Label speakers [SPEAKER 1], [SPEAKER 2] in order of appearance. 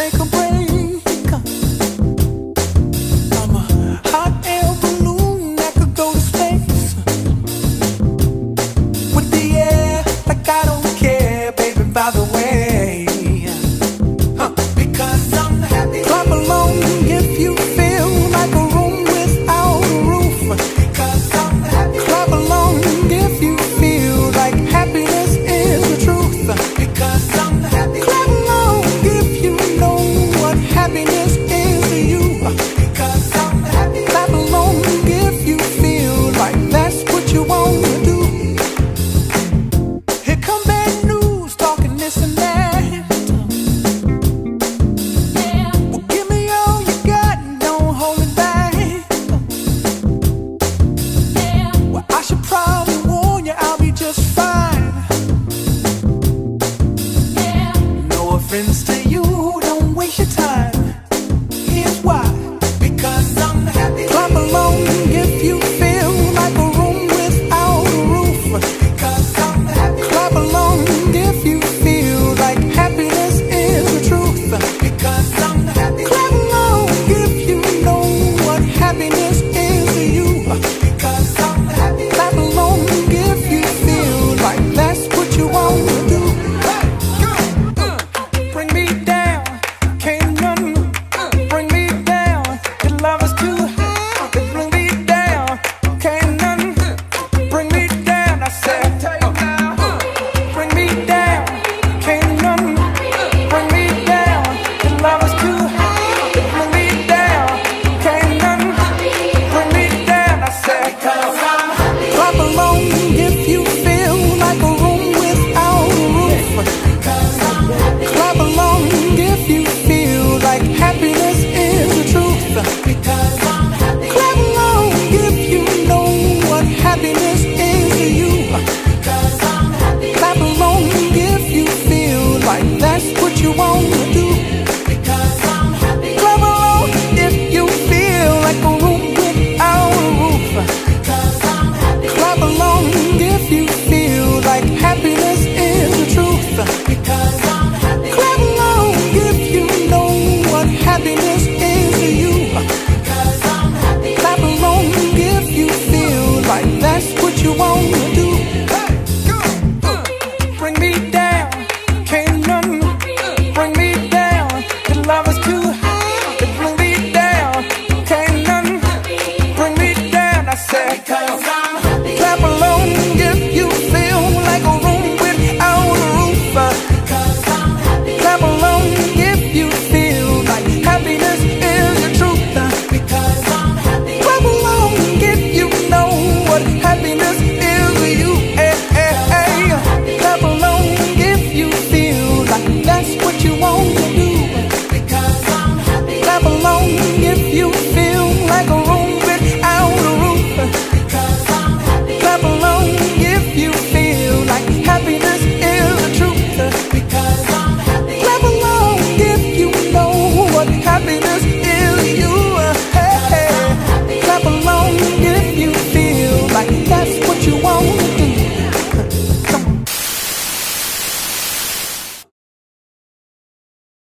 [SPEAKER 1] take a break.